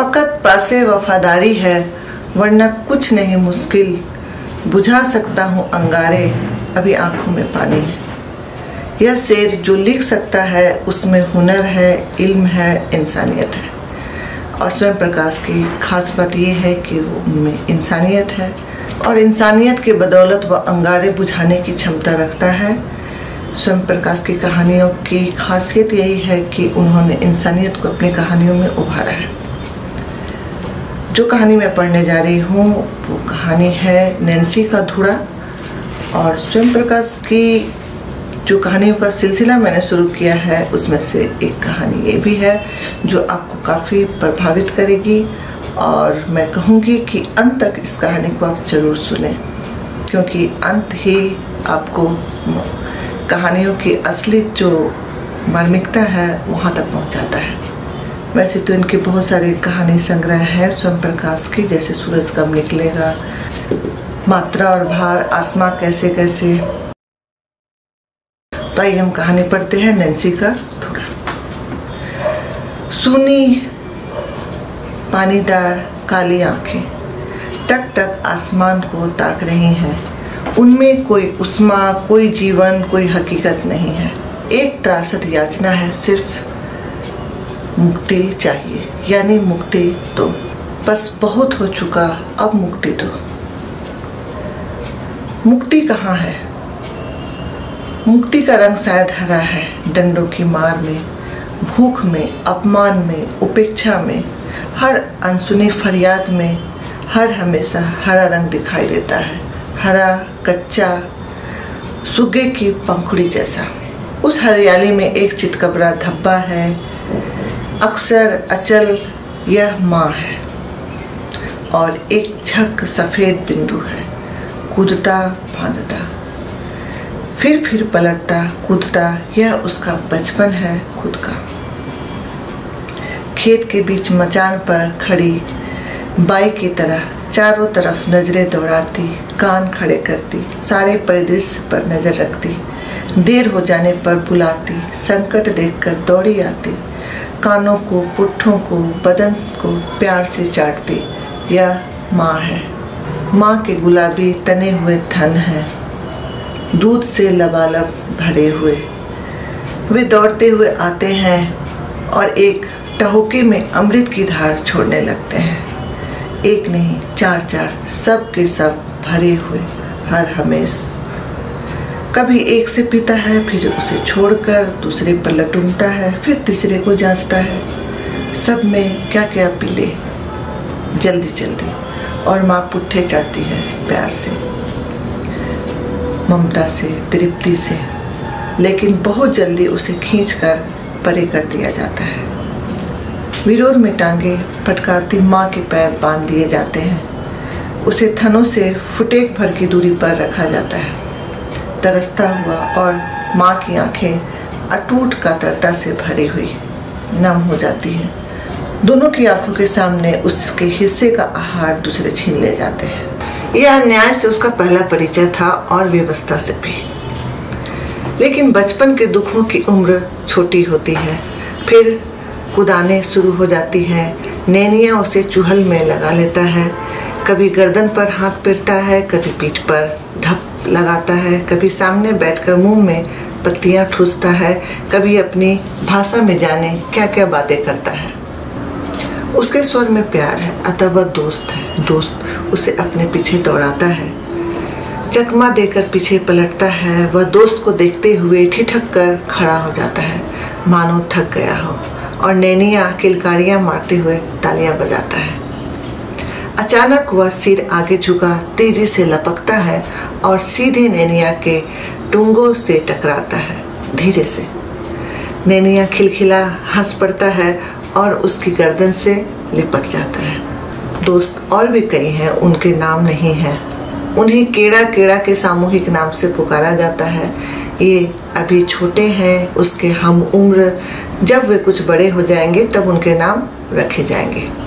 फ़कत पासे वफादारी है, वरना कुछ नहीं मुश्किल। बुझा सकता हूँ अंगारे, अभी आँखों में पानी है। यह शेर जो लिख सकता है, उसमें हुनर है, इल्म है, इंसानियत है। और स्वयं प्रकाश की खास बात यह है कि वो उनमें इंसानियत है। और इंसानियत के बदौलत वह अंगारे बुझाने की क्षमता रखता है। स्वयं प्रकाश की कहानियों की खासियत यही है कि उन्होंने इंसानियत को अपनी कहानियों में उभारा है। जो कहानी मैं पढ़ने जा रही हूँ, वो कहानी है नैन्सी का धूड़ा और स्वयं प्रकाश की जो कहानियों का सिलसिला मैंने शुरू किया है, उसमें से एक कहानी ये भी है जो आपको काफ़ी प्रभावित करेगी और मैं कहूँगी कि अंत तक इस कहानी को आप ज़रूर सुने, क्योंकि अंत ही आपको कहानियों की असली जो मार्मिकता है, वहाँ तक पहुँचाता है। वैसे तो इनके बहुत सारे कहानी संग्रह हैं स्वयं प्रकाश की, जैसे सूरज कब निकलेगा, मात्रा और भार, आसमां कैसे कैसे। तो आइए हम कहानी पढ़ते हैं नैन्सी का थोड़ा। सुनी पानीदार काली आँखें, टक टक आसमान को ताक रही हैं। उनमें कोई उस्मा कोई जीवन, कोई हकीकत नहीं है। एक त्रासद याचना है सिर्फ़ मुक्ति चाहिए, यानी मुक्ति तो। बस बहुत हो चुका, अब मुक्ति दो। मुक्ति कहाँ है? मुक्ति का रंग शायद हरा है, डंडों की मार में, भूख में, अपमान में, उपेक्षा में। हर अनसुनी फरियाद में, हर हमेशा हरा रंग दिखाई देता है, हरा, कच्चा, सुगे की पंखुड़ी जैसा। उस हरियाली में एक चितकबरा धब्बा है अक्सर अचल यह माँ है और एक झक सफ़ेद बिंदु है, कूदता फांदता। फिर फिर पलटता कूदता, यह उसका बचपन है खुद का। खेत के बीच मचान पर खड़ी बाई की तरह चारों तरफ़ नज़रें दौड़ाती, कान खड़े करती, सारे परिदृश्य पर नज़र रखती। देर हो जाने पर बुलाती, संकट देखकर दौड़ी आती। कानों को, पुट्ठों को, बदन को प्यार से चाटती। यह माँ है। माँ के गुलाबी तने हुए थन हैं। दूध से लबालब भरे हुए। वे दौड़ते हुए आते हैं और एक टहोके में अमृत की धार छोड़ने लगते हैं। एक नहीं चार चार सब के सब भरे हुए, हर हमेश। कभी एक से पीता है, फिर उसे छोड़कर दूसरे पर लटुमता है, फिर तीसरे को जांचता है। सब में क्या क्या पी ले जल्दी जल्दी। और माँ पुट्ठे चढ़ती है प्यार से। ममता से, तृप्ति से। लेकिन बहुत जल्दी उसे खींचकर परे कर दिया जाता है। विरोध में टांगे फटकारती माँ के पैर बाँध दिए जाते हैं। उसे थनों से फुटेक भर की दूरी पर रखा जाता है। तरसता हुआ और माँ की आँखें अटूट कातरता से भरी हुई, नम हो जाती हैं। दोनों की आँखों के सामने उसके हिस्से का आहार दूसरे छीन ले जाते हैं। यह अन्याय से उसका पहला परिचय था और व्यवस्था से भी। लेकिन बचपन के दुखों की उम्र छोटी होती है, फिर कुदाने शुरू हो जाती है, नैनिया उसे चूहल में लगा लेता है, कभी गर्दन पर हाथ पिरता है, कभी पीठ पर। लगाता है, कभी सामने बैठकर मुँह में पत्तियाँ ठूसता है, कभी अपनी भाषा में जाने क्या क्या बातें करता है। उसके स्वर में प्यार है, अतः वह दोस्त है। दोस्त उसे अपने पीछे दौड़ाता है। चकमा देकर पीछे पलटता है, वह दोस्त को देखते हुए ठिठक कर खड़ा हो जाता है। मानो थक गया हो, और नैनिया किलकारियाँ मारते हुए तालियाँ बजाता है। अचानक वह सिर आगे झुका, तेज़ी से लपकता है और सीधे नैनिया के टुंगों से टकराता है, धीरे से। नैनिया खिलखिला, हंस पड़ता है और उसकी गर्दन से लिपट जाता है। दोस्त और भी कई हैं, उनके नाम नहीं हैं। उन्हें केड़ा केड़ा के सामूहिक नाम से पुकारा जाता है। ये अभी छोटे हैं, उसके हम उम्र, जब वे कुछ बड़े हो जाएँगे, तब उनके नाम रखे जाएँगे।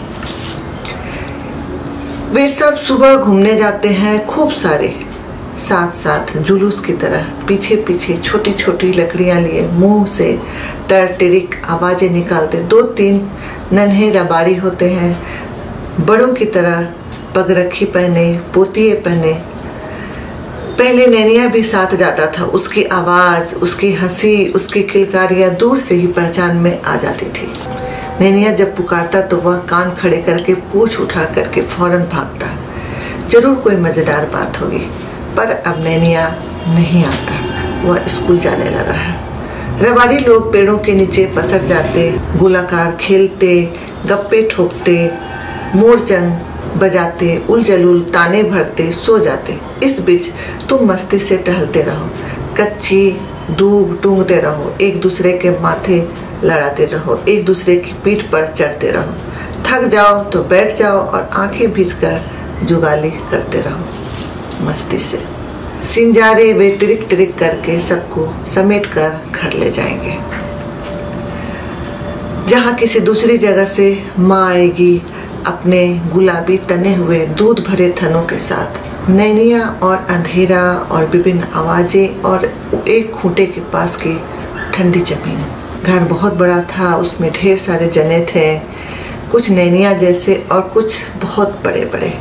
वे सब सुबह घूमने जाते हैं, खूब सारे। साथ साथ जुलूस की तरह पीछे पीछे छोटी छोटी लकड़ियाँ लिए मुँह से टरटिरिक आवाज़ें निकालते दो तीन नन्हे रबारी होते हैं। बड़ों की तरह पग रखी पहने पोतिए पहने। पहले नैनिया भी साथ जाता था। उसकी आवाज़, उसकी हँसी, उसकी किलकारियाँ दूर से ही पहचान में आ जाती थी। नैनिया जब पुकारता तो वह कान खड़े करके पूछ उठा करके फ़ौरन भागता। ज़रूर कोई मज़ेदार बात होगी, पर अब नैनिया नहीं आता। वह स्कूल जाने लगा है। रबाड़ी लोग पेड़ों के नीचे पसर जाते, गोलाकार खेलते, गप्पे ठोकते, मोरचंग बजाते उलझलुल ताने भरते, सो जाते। इस बीच तुम मस्ती से टहलते रहो, कच्ची दूब टूंगते रहो, एक दूसरे के माथे लड़ाते रहो, एक दूसरे की पीठ पर चढ़ते रहो। थक जाओ तो बैठ जाओ और आँखें भीज कर जुगाली करते रहो। मस्ती से। सिंजारे वे ट्रिक ट्रिक करके सबको समेट कर घर ले जाएँगे। जहाँ किसी दूसरी जगह से माँ आएगी, अपने गुलाबी तने हुए दूध भरे थनों के साथ नैनिया और अंधेरा और विभिन्न आवाज़ें और एक खूंटे के पास की ठंडी ज़मीन। घर बहुत बड़ा था, उसमें ढेर सारे जने थे, कुछ नैनिया जैसे और कुछ बहुत बड़े बड़े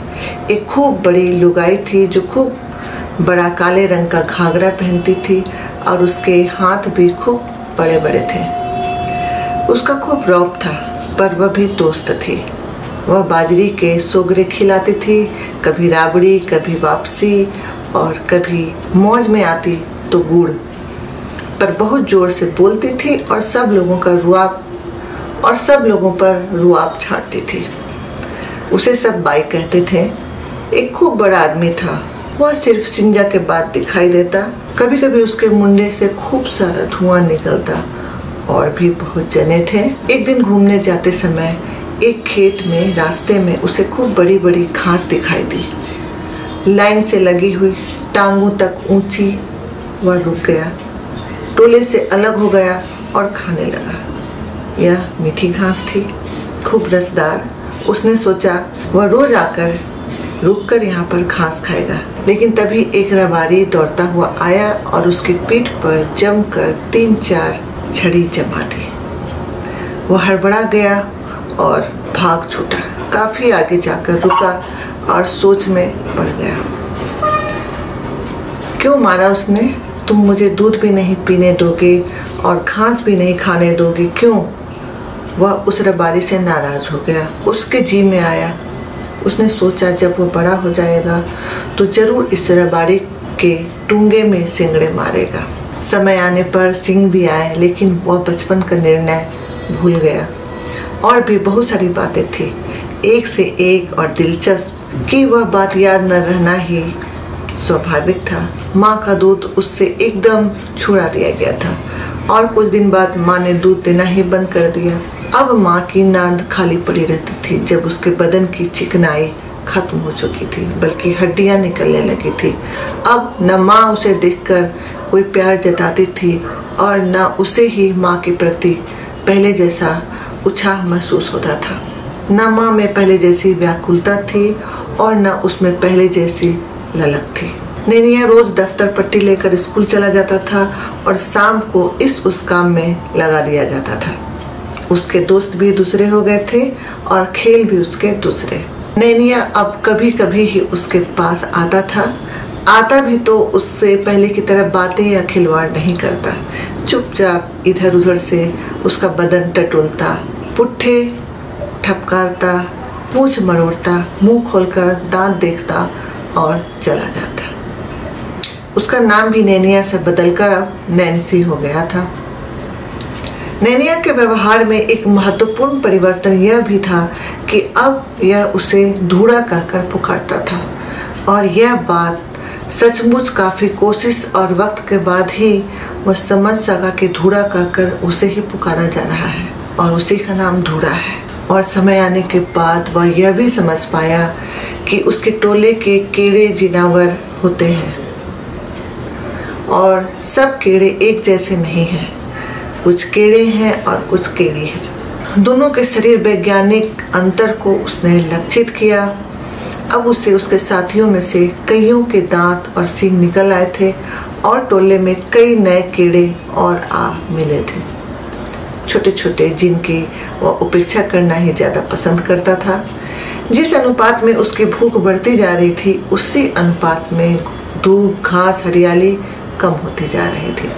एक खूब बड़ी लुगाई थी जो खूब बड़ा काले रंग का घाघरा पहनती थी और उसके हाथ भी खूब बड़े बड़े थे। उसका खूब रौब था, पर वह भी दोस्त थी। वह बाजरी के सोगरे खिलाती थी, कभी राबड़ी, कभी वापसी और कभी मौज में आती तो गुड़। पर बहुत ज़ोर से बोलती थी और सब लोगों का रुआब और सब लोगों पर रुआब छाटती थी। उसे सब बाई कहते थे, एक खूब बड़ा आदमी था। वह सिर्फ़ सिंजा के बाद दिखाई देता। कभी कभी उसके मुंडे से खूब सारा धुआँ निकलता और भी बहुत जने थे। एक दिन घूमने जाते समय एक खेत में, रास्ते में उसे खूब बड़ी बड़ी घास दिखाई दी। लाइन से लगी हुई टांगों तक ऊँची वह रुक गया। टोले से अलग हो गया और खाने लगा। यह मीठी घास थी, खूब रसदार। उसने सोचा, वह रोज आकर रुक कर यहाँ पर घास खाएगा। लेकिन तभी एक रवारी दौड़ता हुआ आया और उसकी पीठ पर जमकर तीन चार छड़ी जमा दी। वह हड़बड़ा गया और भाग छूटा। काफ़ी आगे जाकर रुका और सोच में पड़ गया। क्यों मारा उसने? तुम मुझे दूध भी नहीं पीने दोगे और घास भी नहीं खाने दोगे, क्यों? वह उस रबारी से नाराज़ हो गया। उसके जी में आया। उसने सोचा, जब वो बड़ा हो जाएगा तो ज़रूर इस रबारी के टूँगे में सिंगड़े मारेगा। समय आने पर सिंह भी आए, लेकिन वह बचपन का निर्णय भूल गया। और भी बहुत सारी बातें थी। एक से एक और दिलचस्प कि वह बात याद न रहना ही स्वाभाविक था। माँ का दूध उससे एकदम छुड़ा दिया गया था और कुछ दिन बाद माँ ने दूध देना ही बंद कर दिया। अब माँ की नांद खाली पड़ी रहती थी जब उसके बदन की चिकनाई खत्म हो चुकी थी, बल्कि हड्डियाँ निकलने लगी थी। अब न माँ उसे देखकर कोई प्यार जताती थी और न उसे ही माँ के प्रति पहले जैसा उछाह महसूस होता था। न माँ में पहले जैसी व्याकुलता थी और न उसमें पहले जैसी ललक थी नैनिया रोज दफ्तर पट्टी लेकर स्कूल चला जाता था और शाम को इस उस काम में लगा दिया जाता था। उसके दोस्त भी दूसरे हो गए थे और खेल भी उसके दूसरे। नैनिया अब कभी कभी ही उसके पास आता था। आता भी तो उससे पहले की तरह बातें या खिलवाड़ नहीं करता। चुपचाप इधर उधर से उसका बदन टटोलता, पुट्ठे ठपकारता, पूछ मरोड़ता, मुँह खोलकर दांत देखता और चला जाता उसका नाम भी नैनिया से बदलकर अब नैन्सी हो गया था। नैनिया के व्यवहार में एक महत्वपूर्ण परिवर्तन यह भी था कि अब यह उसे धूड़ा कहकर पुकारता था। और यह बात सचमुच काफ़ी कोशिश और वक्त के बाद ही वह समझ सका कि धूड़ा कहकर उसे ही पुकारा जा रहा है और उसी का नाम धूड़ा है। और समय आने के बाद वह यह भी समझ पाया कि उसके टोले के कीड़े जिनावर होते हैं। और सब कीड़े एक जैसे नहीं हैं। कुछ कीड़े हैं और कुछ कीड़ी हैं। दोनों के शरीर वैज्ञानिक अंतर को उसने लक्षित किया। अब उसे उसके साथियों में से कईयों के दांत और सींग निकल आए थे और टोले में कई नए कीड़े और आ मिले थे। छोटे छोटे जिनकी वह उपेक्षा करना ही ज़्यादा पसंद करता था। जिस अनुपात में उसकी भूख बढ़ती जा रही थी, उसी अनुपात में धूप घास, हरियाली कम होती जा रही थी।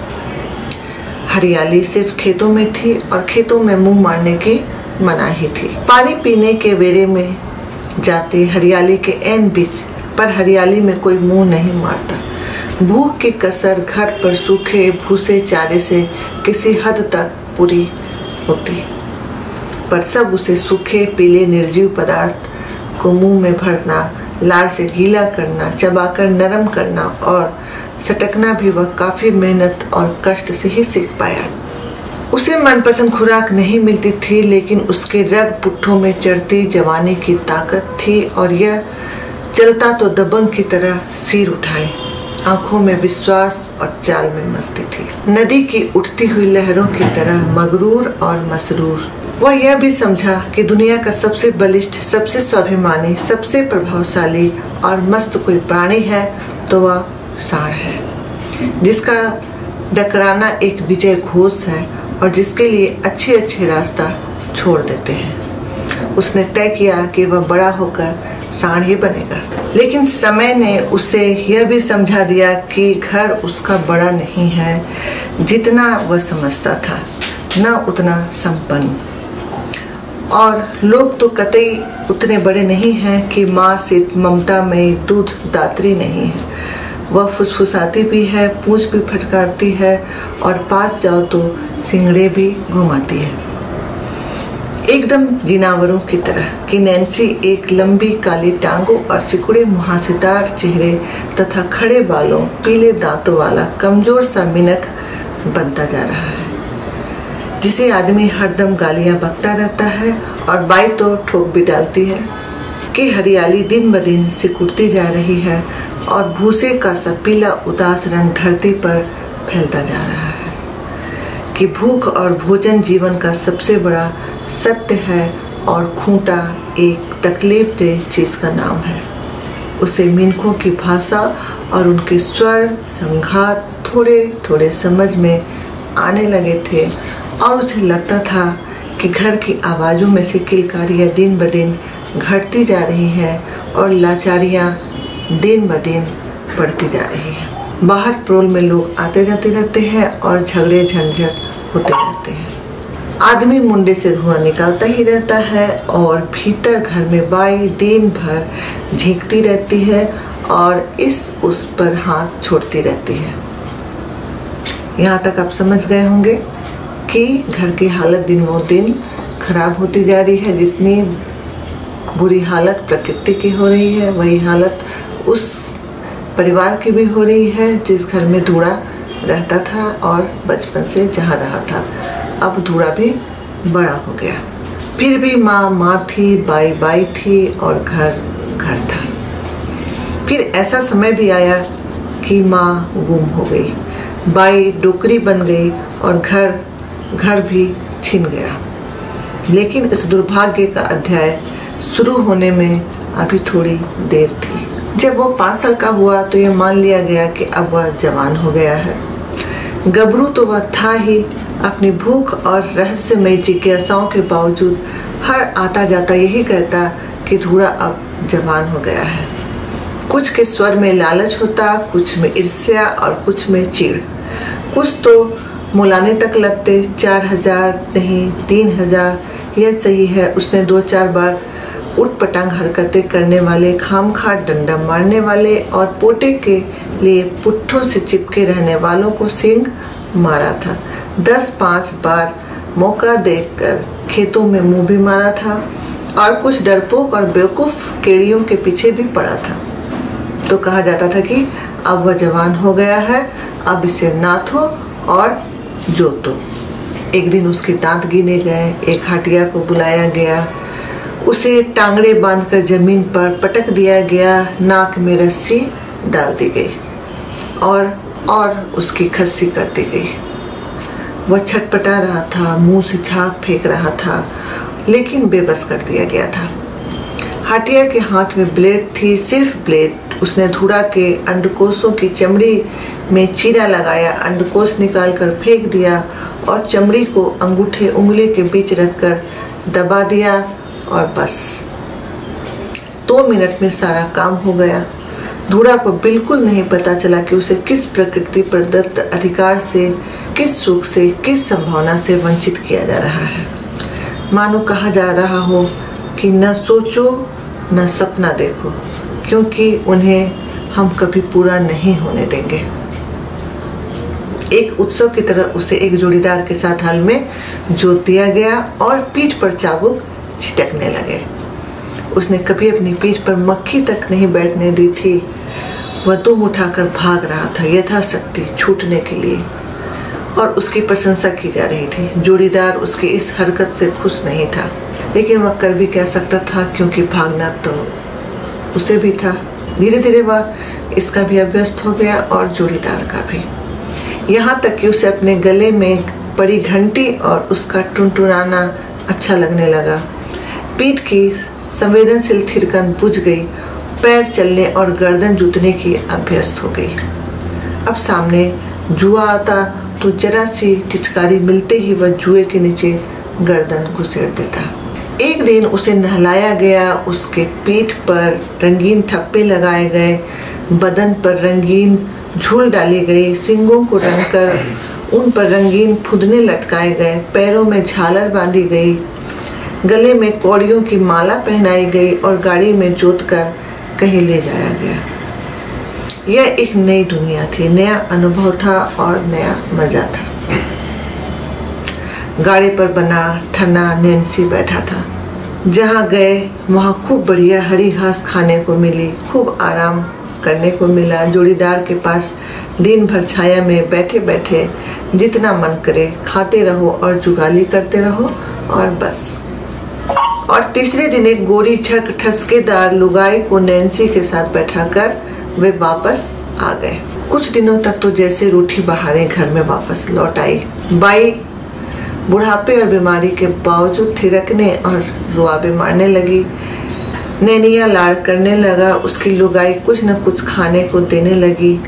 हरियाली सिर्फ़ खेतों में थी और खेतों में मुँह मारने की मनाही थी। पानी पीने के वेरे में जाते हरियाली के एन बीच पर हरियाली में कोई मुँह नहीं मारता। भूख की कसर घर पर सूखे, भूसे, चारे से किसी हद तक पूरी होती। पर सब उसे सूखे, पीले, निर्जीव पदार्थ को मुँह में भरना, लार से गीला करना, चबाकर नरम करना और सटकना भी वह काफ़ी मेहनत और कष्ट से ही सीख पाया। उसे मनपसंद खुराक नहीं मिलती थी, लेकिन उसके रग पुट्ठों में चढ़ती जवानी की ताकत थी और यह चलता तो दबंग की तरह सिर उठाए। आँखों में विश्वास और चाल में मस्ती थी। नदी की उठती हुई लहरों की तरह मगरूर और मसरूर। वह यह भी समझा कि दुनिया का सबसे बलिष्ठ, सबसे स्वाभिमानी, सबसे प्रभावशाली और मस्त कोई प्राणी है तो वह साढ़ है। जिसका डकराना एक विजय घोष है और जिसके लिए अच्छे अच्छे रास्ता छोड़ देते हैं। उसने तय किया कि वह बड़ा होकर साढ़ ही बनेगा। लेकिन समय ने उसे यह भी समझा दिया कि घर उसका बड़ा नहीं है, जितना वह समझता था, न उतना संपन्न। और लोग तो कतई उतने बड़े नहीं हैं कि माँ सिर्फ़ ममता में दूध दात्री नहीं है। वह फुसफुसाती भी है, पूछ भी फटकारती है, और पास जाओ तो सिंगड़े भी घुमाती है। एकदम जिनावरों की तरह कि नैन्सी एक लंबी काली टांगों और सिकुड़े मुहासितार चेहरे तथा खड़े बालों, पीले दांतों वाला कमज़ोर सा मिनक बनता जा रहा है, जिसे आदमी हरदम गालियाँ बकता रहता है और बाई तो ठोक भी डालती है कि हरियाली दिन ब दिन सिकुड़ती जा रही है और भूसे का सा पीला उदास रंग धरती पर फैलता जा रहा है कि भूख और भोजन जीवन का सबसे बड़ा सत्य है और खूंटा एक तकलीफ़ दे चीज़ का नाम है। उसे मिनकों की भाषा और उनके स्वर, संघात थोड़े थोड़े समझ में आने लगे थे और उसे लगता था कि घर की आवाज़ों में से किलकारियाँ दिन ब दिन घटती जा रही हैं और लाचारियाँ दिन ब दिन बढ़ती जा रही हैं। बाहर प्रोल में लोग आते जाते रहते हैं और झगड़े झंझट होते रहते हैं। आदमी मुंडे से धुआँ निकालता ही रहता है और भीतर घर में बाई दिन भर झींकती रहती है और इस उस पर हाथ छोड़ती रहती है। यहाँ तक आप समझ गए होंगे कि घर की हालत दिन वो दिन खराब होती जा रही है। जितनी बुरी हालत प्रकृति की हो रही है, वही हालत उस परिवार की भी हो रही है, जिस घर में धूड़ा रहता था और बचपन से जहाँ रहा था। अब धूड़ा भी बड़ा हो गया। फिर भी माँ माँ थी, बाई बाई थी और घर घर था। फिर ऐसा समय भी आया कि माँ गुम हो गई। बाई डोकरी बन गई और घर घर भी छिन गया। लेकिन इस दुर्भाग्य का अध्याय शुरू होने में अभी थोड़ी देर थी। जब वो पाँच साल का हुआ तो यह मान लिया गया कि अब वह जवान हो गया है। गबरू तो वह था ही अपनी भूख और रहस्यमय जिज्ञासाओं के बावजूद हर आता जाता यही कहता कि धूड़ा अब जवान हो गया है। कुछ के स्वर में लालच होता, कुछ में ईर्ष्या और कुछ में चिड़। कुछ तो मुलाने तक लगते, चार हज़ार नहीं, तीन हज़ार, यह सही है, उसने दो चार बार उठ पटांग हरकतें करने वाले, खाम खा डंडा मारने वाले और पोटे के लिए पुट्ठों से चिपके रहने वालों को सिंग मारा था। दस पाँच बार मौका देखकर खेतों में मुँह भी मारा था और कुछ डरपोक और बेवकूफ़ केड़ियों के पीछे भी पड़ा था। तो कहा जाता था कि अब वह जवान हो गया है, अब इसे नाथो और जोतो। एक दिन उसके दांत गिने गए, एक हटिया को बुलाया गया। उसे टांगड़े बांधकर ज़मीन पर पटक दिया गया, नाक में रस्सी डाल दी गई और और उसकी खस्सी कर दी गई। वह छटपटा रहा था, मुँह से झाग फेंक रहा था, लेकिन बेबस कर दिया गया था। हाटिया के हाथ में ब्लेड थी, सिर्फ़ ब्लेड। उसने धूड़ा के अंडकोशों की चमड़ी में चीरा लगाया, अंडकोश निकाल कर फेंक दिया और चमड़ी को अंगूठे उंगली के बीच रखकर दबा दिया और बस। दो मिनट में सारा काम हो गया। धूड़ा को बिल्कुल नहीं पता चला कि उसे किस प्रकृति प्रदत्त अधिकार से, किस सुख से, किस संभावना से वंचित किया जा रहा है। मानो कहा जा रहा हो कि न सोचो, न सपना देखो, क्योंकि उन्हें हम कभी पूरा नहीं होने देंगे। एक उत्सव की तरह उसे एक जोड़ीदार के साथ हल में जोत दिया गया और पीठ पर चाबुक छिटकने लगे। उसने कभी अपनी पीठ पर मक्खी तक नहीं बैठने दी थी। वह दुम उठाकर भाग रहा था यथाशक्ति छूटने के लिए और उसकी प्रशंसा की जा रही थी। जोड़ीदार उसकी इस हरकत से खुश नहीं था, लेकिन वह कर भी कह सकता था क्योंकि भागना तो उसे भी था। धीरे धीरे वह इसका भी अभ्यस्त हो गया और जोड़ीदार का भी। यहाँ तक कि उसे अपने गले में पड़ी घंटी और उसका टुनटुनाना अच्छा लगने लगा। पीठ की संवेदनशील थिरकन बुझ गई, पैर चलने और गर्दन जूतने की अभ्यस्त हो गई। अब सामने जुआ आता तो जरा सी टिचकारी मिलते ही वह जुए के नीचे गर्दन घुसेड़ देता। एक दिन उसे नहलाया गया, उसके पीठ पर रंगीन ठप्पे लगाए गए, बदन पर रंगीन झूल डाली गई, सिंगों को रंगकर उन पर रंगीन फुदने लटकाए गए, पैरों में झालर बांधी गई गले में कौड़ियों की माला पहनाई गई और गाड़ी में जोत कर कहीं ले जाया गया। यह एक नई दुनिया थी, नया अनुभव था और नया मज़ा था। गाड़ी पर बना ठन्ना नैन्सी बैठा था। जहाँ गए, वहाँ खूब बढ़िया हरी घास खाने को मिली, खूब आराम करने को मिला। जोड़ीदार के पास दिन भर छाया में बैठे बैठे जितना मन करे खाते रहो और जुगाली करते रहो और बस। और तीसरे दिन एक गोरी छक ठसकेदार लुगाई को नैन्सी के साथ बैठाकर वे वापस आ गए। कुछ दिनों तक तो जैसे रूठी बहारें घर में वापस लौट आई। बाई, बुढ़ापे और बीमारी के बावजूद थिरकने और रुआबे मारने लगी। नैनिया लाड़ करने लगा, उसकी लुगाई कुछ न कुछ खाने को देने लगी।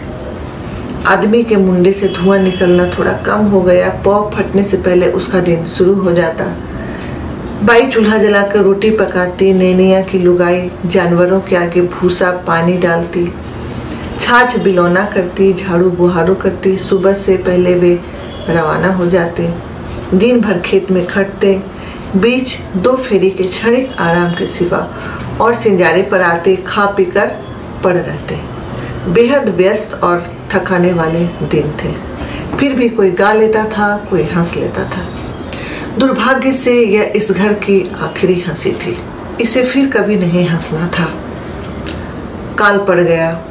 आदमी के मुंडे से धुआँ निकलना थोड़ा कम हो गया। पौ फटने से पहले उसका दिन शुरू हो जाता। बाई चूल्हा जलाकर रोटी पकाती, नैनिया की लुगाई, जानवरों के आगे भूसा, पानी डालती, छाछ बिलौना करती, झाड़ू बुहारू करती, सुबह से पहले वे रवाना हो जाते। दिन भर खेत में खटते, बीच दो फेरी के क्षणिक आराम के सिवा और सिंजारे पर आते, खा पी कर पड़ रहते। बेहद व्यस्त और थकाने वाले दिन थे। फिर भी कोई गा लेता था, कोई हंस लेता था। दुर्भाग्य से यह इस घर की आखिरी हँसी थी। इसे फिर कभी नहीं हंसना था। काल पड़ गया।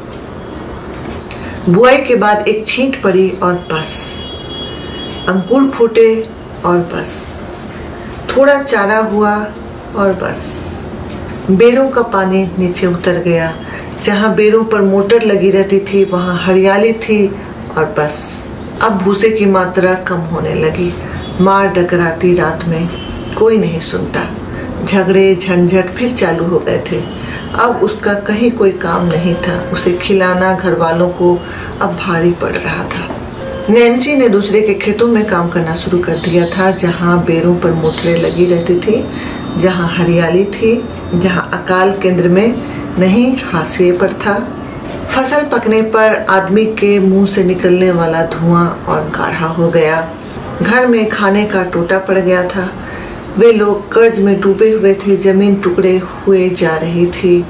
बुआई के बाद एक छींट पड़ी और बस। अंकुर फूटे और बस। थोड़ा चारा हुआ और बस। बेरों का पानी नीचे उतर गया। जहाँ बेरों पर मोटर लगी रहती थी, वहाँ हरियाली थी और बस। अब भूसे की मात्रा कम होने लगी। मार डकराती रात में। कोई नहीं सुनता। झगड़े, झंझट फिर चालू हो गए थे। अब उसका कहीं कोई काम नहीं था। उसे खिलाना घर वालों को अब भारी पड़ रहा था। नैन्सी ने दूसरे के खेतों में काम करना शुरू कर दिया था, जहाँ बेरों पर मोटरें लगी रहती थी, जहाँ हरियाली थी, जहाँ अकाल केंद्र में नहीं, हाशिए पर था। फ़सल पकने पर आदमी के मुँह से निकलने वाला धुआँ और गाढ़ा हो गया। घर में खाने का टोटा पड़ गया था। वे लोग कर्ज में डूबे हुए थे, ज़मीन टुकड़े हुए जा रही थी।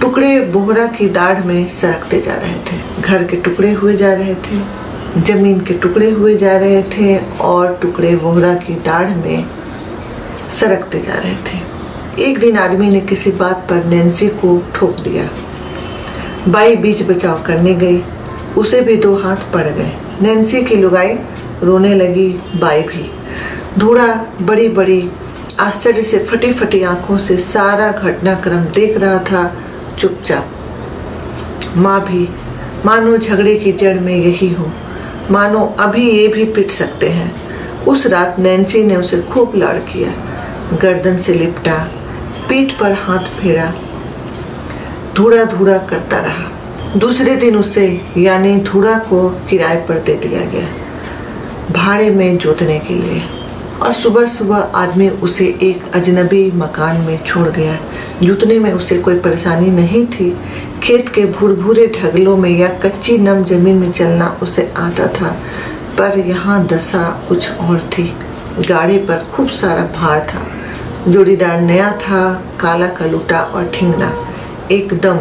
टुकड़े बोहरा की दाढ़ में सरकते जा रहे थे। घर के टुकड़े हुए जा रहे थे, ज़मीन के टुकड़े हुए जा रहे थे और टुकड़े बोहरा की दाढ़ में सरकते जा रहे थे। एक दिन आदमी ने किसी बात पर नैन्सी को ठोक दिया। बाई बीच बचाव करने गई। उसे भी दो हाथ पड़ गए। नैन्सी की लुगाई रोने लगी बाई भी। धूड़ा बड़ी बड़ी आश्चर्य से फटी फटी आँखों से सारा घटनाक्रम देख रहा था, चुपचाप। माँ भी, मानो झगड़े की जड़ में यही हो। मानो अभी ये भी पिट सकते हैं। उस रात नैन्सी ने उसे खूब लाड़ किया। गर्दन से लिपटा, पीठ पर हाथ फेरा। धूड़ा धूड़ा करता रहा। दूसरे दिन उसे, यानी धूड़ा को किराए पर दे दिया गया। भाड़े में जोतने के लिए। और सुबह सुबह आदमी उसे एक अजनबी मकान में छोड़ गया। जुतने में उसे कोई परेशानी नहीं थी। खेत के भूर भूरे ढगलों में या कच्ची नम ज़मीन में चलना उसे आता था। पर यहाँ दशा कुछ और थी। गाड़ी पर खूब सारा भार था। जोड़ीदार नया था, काला कलूटा और ठिंगना। एकदम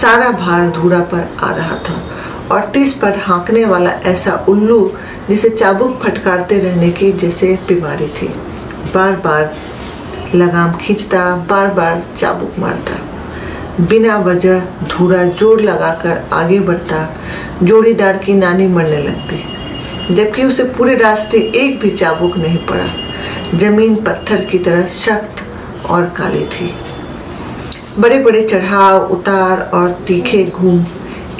सारा भार धूड़ा पर आ रहा था। और तीस पर हाँकने वाला ऐसा उल्लू जिसे चाबुक फटकारते रहने की जैसे बीमारी थी। बार बार लगाम खींचता बार बार चाबुक मारता। बिना वजह धूड़ा ज़ोर लगाकर आगे बढ़ता, जोड़ीदार की नानी मरने लगती। जबकि उसे पूरे रास्ते एक भी चाबुक नहीं पड़ा। ज़मीन पत्थर की तरह सख्त और काली थी। बड़े बड़े चढ़ाव, उतार और तीखे घूम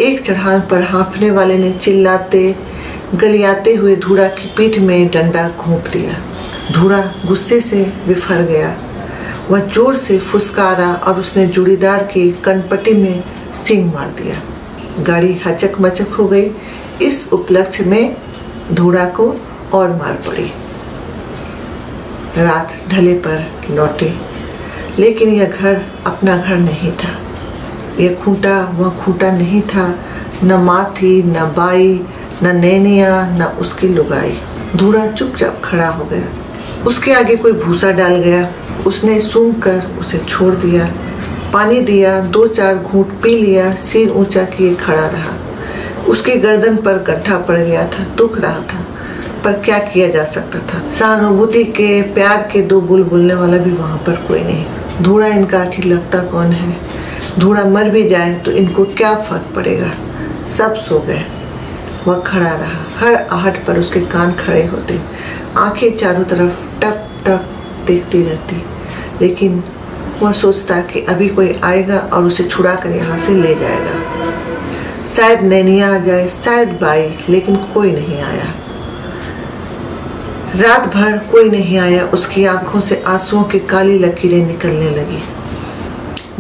एक चढ़ाव पर हाफने वाले ने चिल्लाते, गलियाते हुए धूड़ा की पीठ में डंडा घोंप दिया। धूड़ा गुस्से से विफर गया। वह ज़ोर से फुसकारा और उसने जुड़ीदार की कनपट्टी में सिंग मार दिया। गाड़ी हचक मचक हो गई। इस उपलक्ष्य में धूड़ा को और मार पड़ी। रात ढले पर लौटे, लेकिन यह घर अपना घर नहीं था। यह खूंटा वह खूंटा नहीं था, न माँ थी, न बाई, न नैनिया, न उसकी लुगाई। धूड़ा चुपचाप खड़ा हो गया। उसके आगे कोई भूसा डाल गया। उसने सूंघ कर उसे छोड़ दिया। पानी दिया दो चार घूंट पी लिया, सिर ऊँचा किए खड़ा रहा। उसके गर्दन पर गड्ढा पड़ गया था, दुख रहा था। पर क्या किया जा सकता था? सहानुभूति के, प्यार के दो बुल बुलने वाला भी वहाँ पर कोई नहीं। धूड़ा इनका आखिर लगता कौन है? धूड़ा मर भी जाए तो इनको क्या फ़र्क पड़ेगा? सब सो गए। वह खड़ा रहा। हर आहट पर उसके कान खड़े होते। आँखें चारों तरफ़ टप टप देखती रहती। लेकिन वह सोचता कि अभी कोई आएगा और उसे छुड़ा कर यहाँ से ले जाएगा। शायद नैनिया आ जाए, शायद बाई, लेकिन कोई नहीं आया। रात भर कोई नहीं आया। उसकी आँखों से आंसुओं की काली लकीरें निकलने लगी।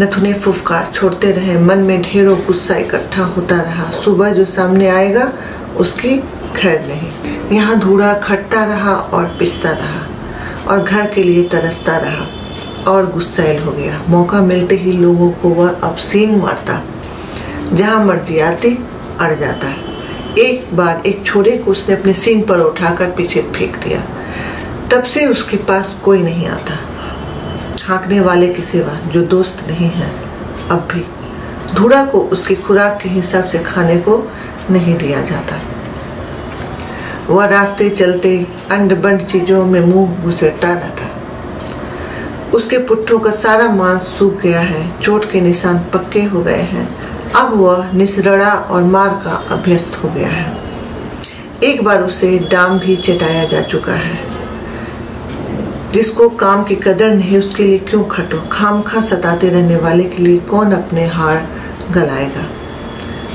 नथुने फुफकार छोड़ते रहे। मन में ढेरों गुस्सा इकट्ठा होता रहा। सुबह जो सामने आएगा, उसकी खैर नहीं। यहाँ धूड़ा खटता रहा और पिसता रहा और घर के लिए तरसता रहा और गुस्सैल हो गया। मौका मिलते ही लोगों को वह अब सींग मारता। जहाँ मर्ज़ी आती, अड़ जाता। एक बार एक छोरे को उसने अपने सींग पर उठाकर पीछे फेंक दिया। तब से उसके पास कोई नहीं आता। हाँकने वाले की सेवा जो दोस्त नहीं है, अब भी धूड़ा को उसकी खुराक के हिसाब से खाने को नहीं दिया जाता। वह रास्ते चलते अंड बंड चीज़ों में मुँह घुसेड़ता रहता। उसके पुट्ठों का सारा मांस सूख गया है, चोट के निशान पक्के हो गए हैं। अब वह निसरड़ा और मार का अभ्यस्त हो गया है। एक बार उसे डाम भी चटाया जा चुका है। जिसको काम की कदर नहीं, उसके लिए क्यों खटो? खाम खा सताते रहने वाले के लिए कौन अपने हाड़ गलाएगा?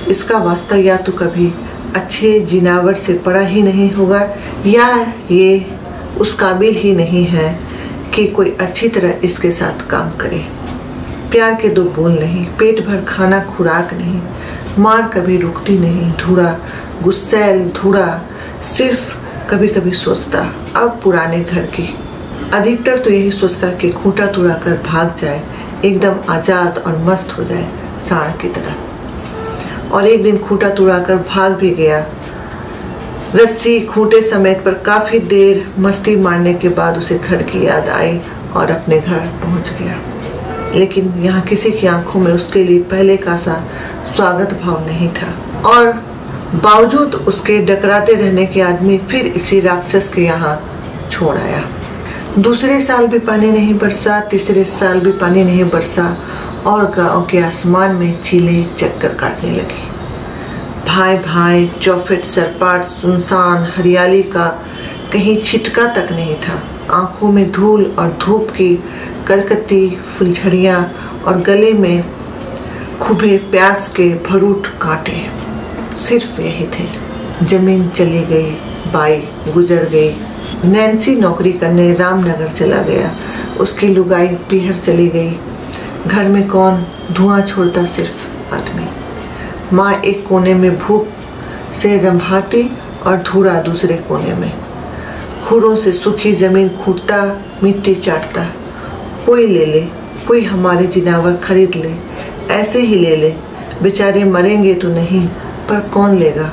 इसका वास्ता या तो कभी अच्छे जिनावर से पड़ा ही नहीं होगा, या ये उस काबिल ही नहीं है कि कोई अच्छी तरह इसके साथ काम करे। प्यार के दो बोल नहीं, पेट भर खाना खुराक नहीं, मार कभी रुकती नहीं, धूड़ा गुस्सैल, धूड़ा सिर्फ़ कभी कभी सोचता, अब पुराने घर की अधिकतर तो यही सोचता कि खूंटा तुड़ा कर भाग जाए, एकदम आज़ाद और मस्त हो जाए साढ़ की तरह। और एक दिन खूंटा तुड़ा कर भाग भी गया। रस्सी खूंटे समेत पर काफ़ी देर मस्ती मारने के बाद उसे घर की याद आई और अपने घर पहुँच गया। लेकिन यहाँ किसी की आँखों में उसके लिए पहले का सा स्वागत भाव नहीं था। और बावजूद उसके डकराते रहने के आदमी फिर इसी राक्षस के यहाँ छोड़ आया। दूसरे साल भी पानी नहीं बरसा, तीसरे साल भी पानी नहीं बरसा, और गाँव के आसमान में चीले चक्कर काटने लगी। भाई भाई, चौफिट सरपाट, सुनसान, हरियाली का कहीं छिटका तक नहीं था। आँखों में धूल और धूप की करकती, फुलझड़ियाँ और गले में खुबे प्यास के भरूट कांटे। सिर्फ़ यही थे। ज़मीन चली गई, बाई गुजर गई नैन्सी नौकरी करने रामनगर चला गया। उसकी लुगाई पीहर चली गई। घर में कौन? धुआँ छोड़ता सिर्फ़ आदमी। माँ एक कोने में भूख से रंभाती और धूड़ा दूसरे कोने में। खुरों से सूखी ज़मीन खूटता मिट्टी चाटता। कोई ले ले, कोई हमारे जिनावर खरीद ले। ऐसे ही ले ले। बेचारे मरेंगे तो नहीं, पर कौन लेगा?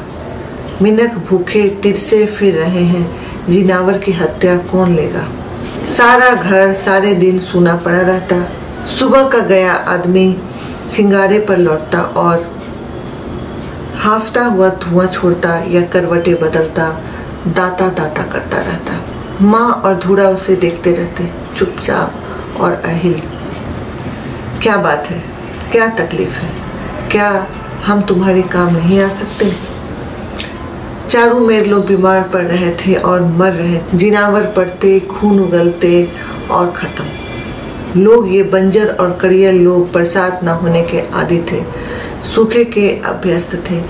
मिनक भूखे तिरसे फिर रहे हैं। जिनावर की हत्या कौन लेगा? सारा घर, सारे दिन सूना पड़ा रहता। सुबह का गया आदमी सिंगारे पर लौटता और हाफता हुआ धुआँ छोड़ता या करवटे बदलता दाता दाता करता रहता। माँ और धूड़ा उसे देखते रहते, चुपचाप और अहिल। क्या बात है? क्या तकलीफ़ है? क्या हम तुम्हारे काम नहीं आ सकते? चारों मेर लोग बीमार पड़ रहे थे और मर रहे जिनावर पड़ते, खून उगलते और ख़त्म। लोग ये बंजर और कड़िया लोग बरसात न होने के आदि थे, सूखे के अभ्यस्त थे।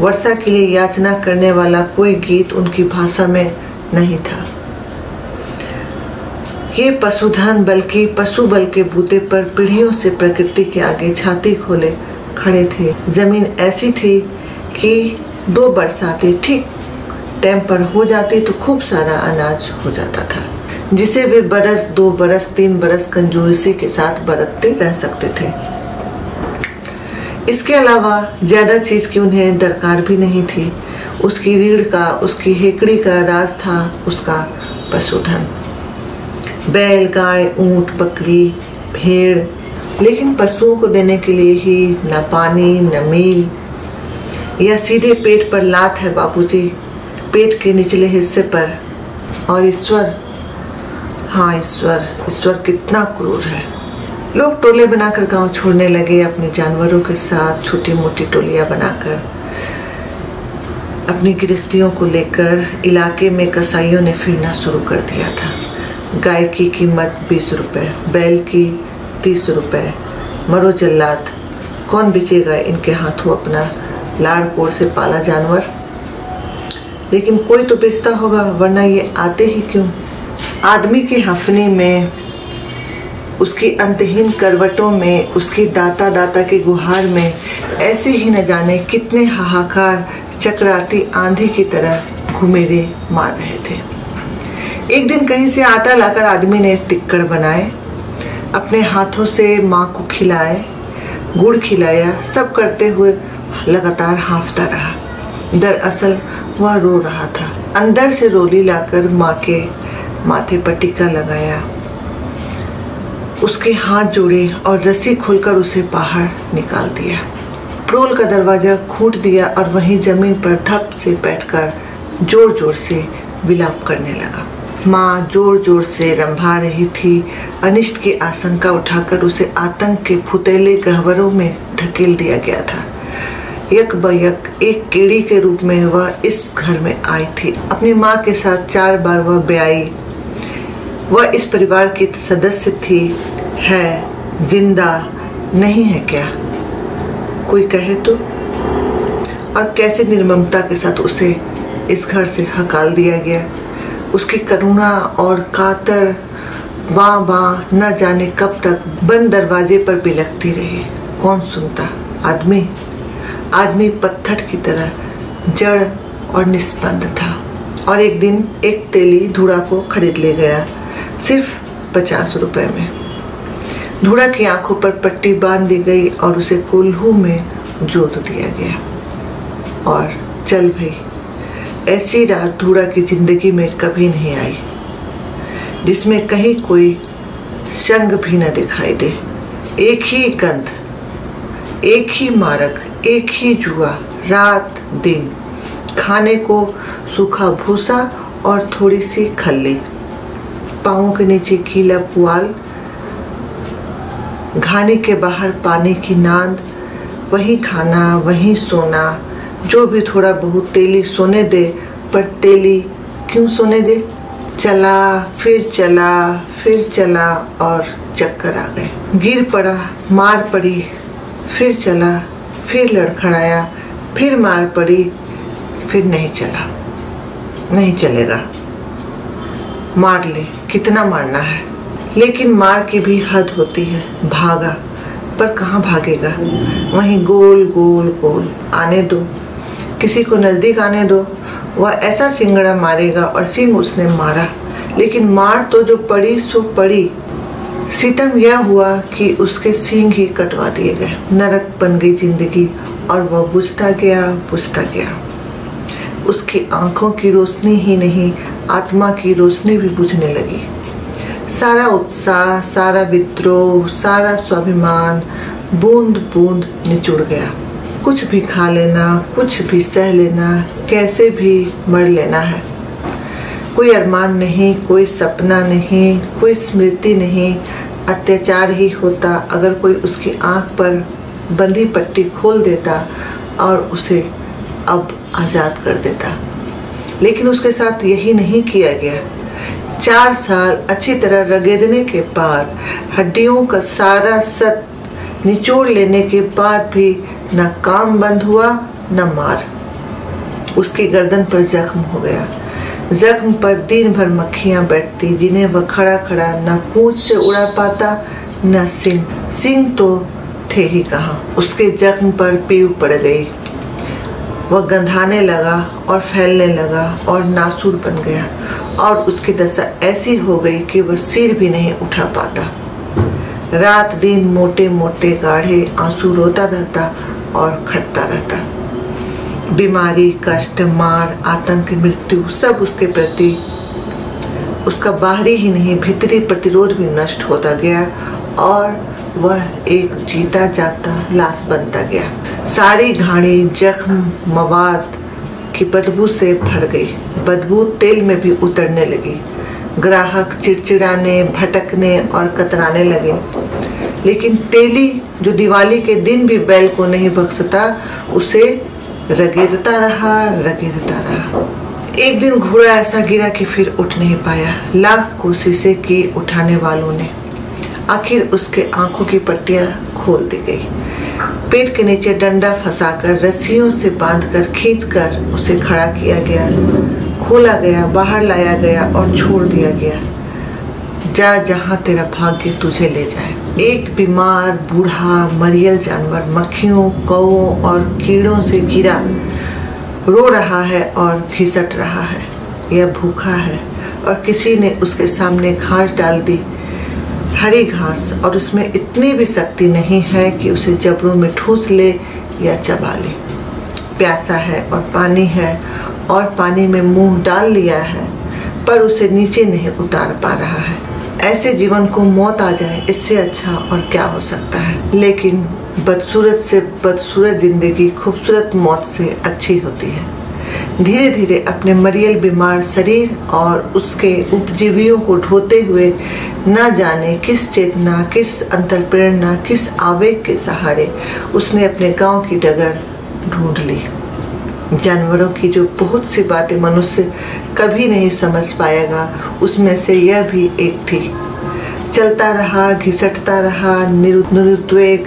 वर्षा के लिए याचना करने वाला कोई गीत उनकी भाषा में नहीं था। ये पशुधन बल्कि पशु बल के बूते पर पीढ़ियों से प्रकृति के आगे छाती खोले खड़े थे। ज़मीन ऐसी थी कि दो बरसातें ठीक टाइम पर हो जाती तो खूब सारा अनाज हो जाता था, जिसे वे बरस, दो बरस, तीन बरस कंजूसी के साथ बरतते रह सकते थे। इसके अलावा ज़्यादा चीज़ की उन्हें दरकार भी नहीं थी। उसकी रीढ़ का, उसकी हेकड़ी का राज था उसका पशुधन। बैल, गाय, ऊँट, बकरी, भेड़, लेकिन पशुओं को देने के लिए ही न पानी, न मील या सीधे पेट पर लात है बाबूजी पेट के निचले हिस्से पर। और ईश्वर हाँ ईश्वर ईश्वर कितना क्रूर है। लोग टोले बनाकर गाँव छोड़ने लगे, अपने जानवरों के साथ छोटी मोटी टोलियाँ बनाकर। अपनी गृहस्थियों को लेकर इलाके में कसाईयों ने फिरना शुरू कर दिया था। गाय की कीमत बीस रुपए, बैल की तीस रुपए, मरो जल्लाद। कौन बेचेगा इनके हाथों अपना लाड़ कोड़ से पाला जानवर। लेकिन कोई तो बेचता होगा, वरना ये आते ही क्यों? आदमी की हफनी में, उसकी अंतहीन करवटों में, उसकी दाता दाता की गुहार में, ऐसे ही न जाने कितने हाहाकार, चक्राती आंधी की तरह घुमेरे मार रहे थे। एक दिन कहीं से आटा लाकर आदमी ने तिक्कड़ बनाए, अपने हाथों से माँ को खिलाए, गुड़ खिलाया, सब करते हुए लगातार हाफता रहा। दरअसल वह रो रहा था। अंदर से रोली लाकर माँ के माथे पर टिक्का लगाया। उसके हाथ जोड़े और रस्सी खोलकर उसे बाहर निकाल दिया। प्रोल का दरवाज़ा खूट दिया और वहीं ज़मीन पर धप से बैठकर ज़ोर ज़ोर से विलाप करने लगा। माँ ज़ोर ज़ोर से रंभा रही थी। अनिष्ट की आशंका उठाकर उसे आतंक के फुतेले गहवरों में ढकेल दिया गया था। यक बयक एक कीड़ी के रूप में वह इस घर में आई थी। अपनी माँ के साथ चार बार वह ब्याई। वह इस परिवार की सदस्य थी, है, ज़िंदा, नहीं है क्या? कोई कहे तो? और कैसे निर्ममता के साथ उसे इस घर से हकाल दिया गया? उसकी करुणा और कातर बाँ बाँ न जाने कब तक बंद दरवाजे पर बिलकती रही। कौन सुनता? आदमी? आदमी पत्थर की तरह जड़ और निष्पन्द था। और एक दिन एक तेली धूड़ा को खरीद ले गया, सिर्फ़ पचास रुपए में। धूड़ा की आँखों पर पट्टी बाँध दी गई और उसे कोल्हू में जोत दिया गया। और चल भाई, ऐसी रात धूड़ा की ज़िंदगी में कभी नहीं आई, जिसमें कहीं कोई संग भी न दिखाई दे। एक ही गंध, एक ही मारक एक ही जुआ, रात, दिन। खाने को सूखा भूसा और थोड़ी सी खल्ली। पाँव के नीचे गीला पुआल। घाने के बाहर पानी की नांद। वही खाना, वही सोना। जो भी थोड़ा बहुत तेली सोने दे, पर तेली क्यों सोने दे? चला, फिर चला फिर चला और चक्कर आ गए। गिर पड़ा, मार पड़ी, फिर चला। फिर लड़खड़ाया, फिर मार पड़ी, फिर नहीं चला। नहीं चलेगा। मार ले, कितना मारना है? लेकिन मार की भी हद होती है, भागा। पर कहाँ भागेगा? वहीं गोल गोल गोल आने दो। किसी को नज़दीक आने दो। वह ऐसा सिंगड़ा मारेगा और सिंह उसने मारा। लेकिन मार तो जो पड़ी, सो पड़ी। सितम यह हुआ कि उसके सींग ही कटवा दिए गए। नरक बन गई ज़िंदगी और वह बुझता गया बुझता गया। उसकी आँखों की रोशनी ही नहीं, आत्मा की रोशनी भी बुझने लगी। सारा उत्साह, सारा विद्रोह, सारा स्वाभिमान बूंद बूंद निचुड़ गया। कुछ भी खा लेना, कुछ भी सह लेना, कैसे भी मर लेना है। कोई अरमान नहीं, कोई सपना नहीं, कोई स्मृति नहीं, अत्याचार ही होता। अगर कोई उसकी आँख पर बंधी पट्टी खोल देता और उसे अब आज़ाद कर देता। लेकिन उसके साथ यही नहीं किया गया। चार साल अच्छी तरह रगेदने के बाद, हड्डियों का सारा सत निचोड़ लेने के बाद भी न काम बंद हुआ, न मार। उसकी गर्दन पर जख्म हो गया। जख्म पर दिन भर मक्खियाँ बैठती, जिन्हें वह खड़ा खड़ा न पूछ से उड़ा पाता, न सिंह। सिंह तो थे ही कहा। उसके जख्म पर पीव पड़ गई। वह गंधाने लगा और फैलने लगा और नासूर बन गया और उसकी दशा ऐसी हो गई कि वह सिर भी नहीं उठा पाता। रात दिन मोटे मोटे गाढ़े आँसू रोता रहता और खटता रहता। बीमारी, कष्ट, मार, आतंक, मृत्यु, सब उसके प्रति, उसका बाहरी ही नहीं, भीतरी प्रतिरोध भी नष्ट होता गया और वह एक जीता जाता, लाश बनता गया। सारी घाड़ी जख्म, मवाद की बदबू से भर गई। बदबू तेल में भी उतरने लगी। ग्राहक चिड़चिड़ाने, भटकने और कतराने लगे। लेकिन तेली, जो दिवाली के दिन भी बैल को नहीं बख्सता उसे रगेदता रहा रगेदता रहा। एक दिन घोड़ा ऐसा गिरा कि फिर उठ नहीं पाया। लाख कोशिशें की उठाने वालों ने। आखिर उसके आँखों की पट्टियाँ खोल दी गई। पेट के नीचे डंडा फंसाकर, रस्सियों से बांधकर, खींचकर उसे खड़ा किया गया। खोला गया, बाहर लाया गया और छोड़ दिया गया। जा जहाँ तेरा भाग्य तुझे ले जाए। एक बीमार, बूढ़ा, मरियल जानवर, मक्खियों, कौओं और कीड़ों से घिरा रो रहा है और घिसट रहा है। यह भूखा है और किसी ने उसके सामने घास डाल दी, हरी घास, और उसमें इतनी भी शक्ति नहीं है कि उसे जबड़ों में ठूस ले या चबा ले। प्यासा है और पानी है और पानी में मुँह डाल लिया है, पर उसे नीचे नहीं उतार पा रहा है। ऐसे जीवन को मौत आ जाए, इससे अच्छा और क्या हो सकता है? लेकिन बदसूरत से बदसूरत ज़िंदगी खूबसूरत मौत से अच्छी होती है। धीरे धीरे अपने मरियल बीमार शरीर और उसके उपजीवियों को ढोते हुए न जाने किस चेतना, किस अंतर प्रेरणा किस आवेग के सहारे उसने अपने गाँव की डगर ढूंढ ली। जानवरों की जो बहुत सी बातें मनुष्य कभी नहीं समझ पाएगा, उसमें से यह भी एक थी। चलता रहा, घिसटता रहा निरुद्वेग,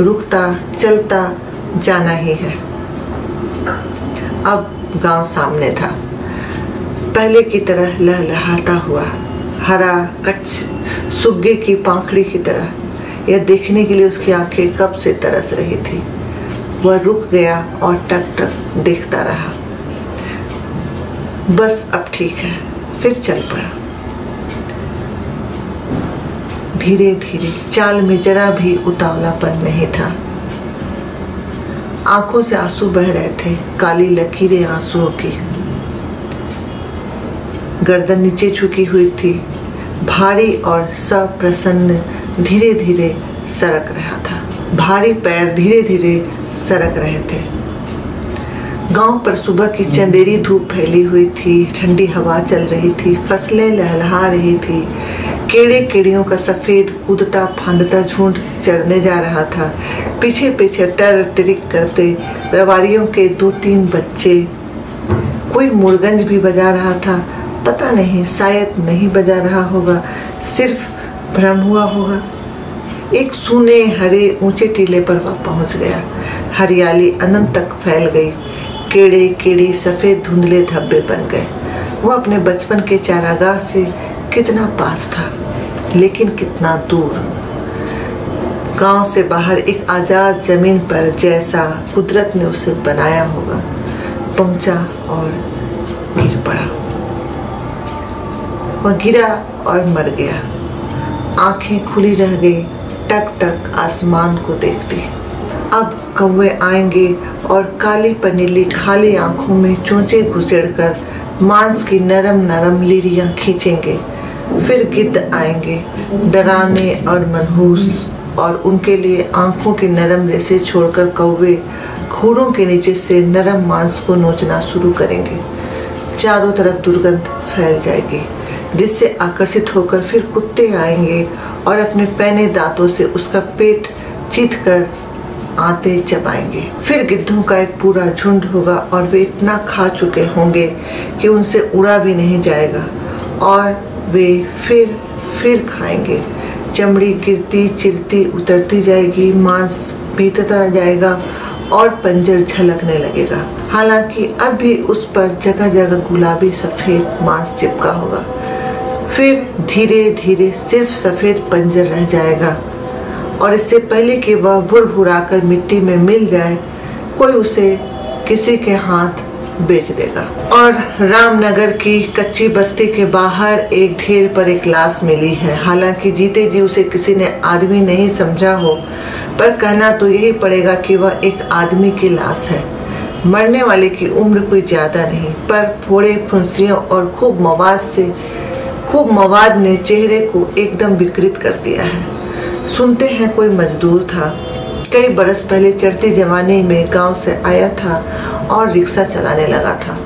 रुकता, चलता, जाना ही है। अब गाँव सामने था। पहले की तरह लहलहाता हुआ, हरा, कच्छ, सुग्गे की पाखड़ी की तरह। यह देखने के लिए उसकी आँखें कब से तरस रही थी। वह रुक गया और टक टक देखता रहा। बस अब ठीक है, फिर चल पड़ा। धीरे धीरे चाल में जरा भी उतावलापन नहीं था। आँखों से आँसू बह रहे थे, काली लकीरें आंसुओं की। गर्दन नीचे झुकी हुई थी। भारी और सप्रसन्न धीरे धीरे सरक रहा था। भारी पैर धीरे धीरे सरक रहे थे। गाँव पर सुबह की चंदेरी धूप फैली हुई थी, ठंडी हवा चल रही थी, फ़सलें लहलहा रही थी। केड़े केड़ियों का सफ़ेद कूदता, फांदता झुंड चढ़ने जा रहा था। पीछे पीछे टर टिरिक करते रवारियों के दो तीन बच्चे। कोई मुरगंज भी बजा रहा था। पता नहीं, शायद नहीं बजा रहा होगा, सिर्फ़ भ्रम हुआ होगा। एक सूने हरे ऊँचे टीले पर वह पहुँच गया। हरियाली अनंत तक फैल गई। केड़े केड़े सफ़ेद धुंधले धब्बे बन गए। वह अपने बचपन के चारागाह से कितना पास था, लेकिन कितना दूर। गाँव से बाहर एक आज़ाद ज़मीन पर जैसा कुदरत ने उसे बनाया होगा, पहुँचा और गिर पड़ा। वह गिरा और मर गया। आँखें खुली रह गई। टक टक आसमान को देखती अब कौवे आएँगे और काली पनीली खाली आँखों में चोंचे घुसेड़कर मांस की नरम नरम लीरियाँ खींचेंगे। फिर गिद्ध आएँगे, डराने और मनहूस, और उनके लिए आँखों के नरम रेसे छोड़कर कौवे घोड़ों के नीचे से नरम मांस को नोचना शुरू करेंगे। चारों तरफ़ दुर्गंध फैल जाएगी, जिससे आकर्षित होकर फिर कुत्ते आएँगे और अपने पहने दांतों से उसका पेट चीत कर आते चबाएँगे फिर गिद्धों का एक पूरा झुंड होगा और वे इतना खा चुके होंगे कि उनसे उड़ा भी नहीं जाएगा और वे फिर फिर खाएँगे। चमड़ी गिरती, चिरती उतरती जाएगी, मांस बीतता जाएगा और पंजर झलकने लगेगा। हालाँकि अब भी उस पर जगह जगह गुलाबी सफ़ेद मांस चिपका होगा। फिर धीरे धीरे सिर्फ़ सफ़ेद पंजर रह जाएगा। और इससे पहले कि वह भुर भुराकर मिट्टी में मिल जाए, कोई उसे किसी के हाथ बेच देगा। और रामनगर की कच्ची बस्ती के बाहर एक ढेर पर एक लाश मिली है। हालाँकि जीते जी उसे किसी ने आदमी नहीं समझा हो, पर कहना तो यही पड़ेगा कि वह एक आदमी की लाश है। मरने वाले की उम्र कोई ज़्यादा नहीं, पर फोड़े फुंसियों और खूब मवाद से खूब मवाद ने चेहरे को एकदम विकृत कर दिया है। सुनते हैं कोई मजदूर था। कई बरस पहले चढ़ती जवानी में गाँव से आया था और रिक्शा चलाने लगा था।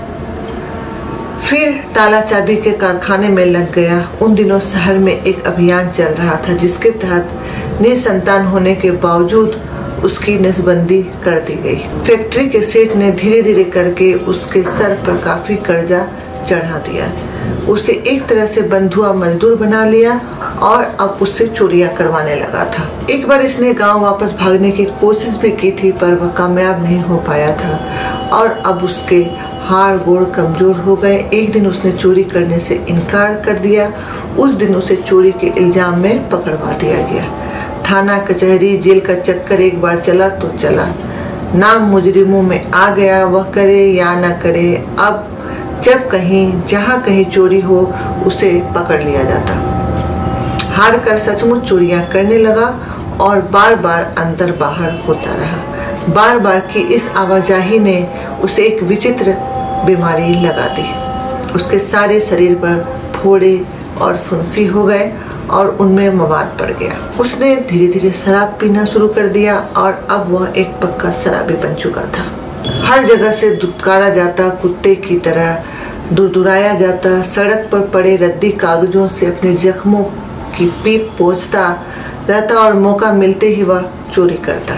फिर ताला चाबी के कारखाने में लग गया। उन दिनों शहर में एक अभियान चल रहा था जिसके तहत निसंतान होने के बावजूद उसकी नसबंदी कर दी गई। फैक्ट्री के सेठ ने धीरे धीरे करके उसके सर पर काफ़ी कर्जा चढ़ा दिया। उसे एक तरह से बंधुआ मजदूर बना लिया और अब उससे चोरियाँ करवाने लगा था। एक बार इसने गाँव वापस भागने की कोशिश भी की थी, पर वह कामयाब नहीं हो पाया था और अब उसके हाड़ गोड़ कमज़ोर हो गए। एक दिन उसने चोरी करने से इनकार कर दिया। उस दिन उसे चोरी के इल्ज़ाम में पकड़वा दिया गया। थाना कचहरी जेल का चक्कर एक बार चला तो चला। नाम मुजरिमों में आ गया, वह करे या न करे, अब जब कहीं, जहाँ कहीं चोरी हो, उसे पकड़ लिया जाता। हार कर सचमुच चोरियाँ करने लगा और बार बार अंदर बाहर होता रहा। बार बार की इस आवाजाही ने उसे एक विचित्र बीमारी लगा दी। उसके सारे शरीर पर फोड़े और फुंसी हो गए और उनमें मवाद पड़ गया। उसने धीरे धीरे शराब पीना शुरू कर दिया और अब वह एक पक्का शराबी बन चुका था। हर जगह से दुत्कारा जाता, कुत्ते की तरह दुरदुराया जाता, सड़क पर पड़े रद्दी कागजों से अपने जख्मों की पीप पोछता रहता और मौका मिलते ही वह चोरी करता,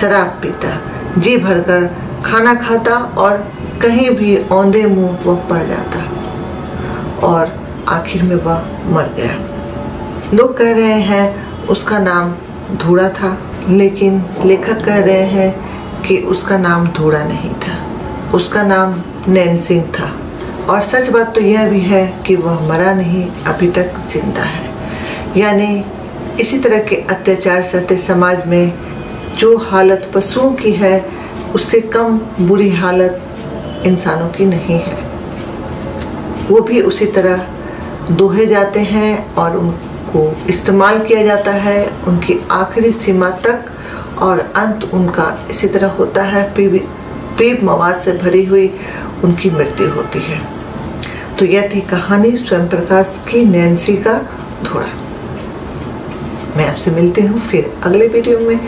शराब पीता, जी भरकर खाना खाता और कहीं भी औंधे मुँह वह पड़ जाता और आखिर में वह मर गया। लोग कह रहे हैं, उसका नाम धूड़ा था। लेकिन लेखक कह रहे हैं कि उसका नाम धूड़ा नहीं था। उसका नाम नैन सिंह था। और सच बात तो यह भी है कि वह मरा नहीं, अभी तक ज़िंदा है। यानी इसी तरह के अत्याचार सत्य समाज में जो हालत पशुओं की है, उससे कम बुरी हालत इंसानों की नहीं है। वो भी उसी तरह दोहे जाते हैं और उनको इस्तेमाल किया जाता है। उनकी आखिरी सीमा तक और अंत उनका इसी तरह होता है। पीप मवाद से भरी हुई उनकी मृत्यु होती है। तो यह थी कहानी स्वयं प्रकाश की नैन्सी का थोड़ा मैं आपसे मिलती हूँ फिर अगले वीडियो में।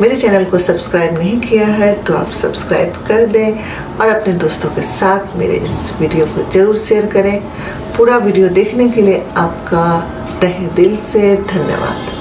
मेरे चैनल को सब्सक्राइब नहीं किया है तो आप सब्सक्राइब कर दें और अपने दोस्तों के साथ मेरे इस वीडियो को ज़रूर शेयर करें। पूरा वीडियो देखने के लिए आपका तहे दिल से धन्यवाद।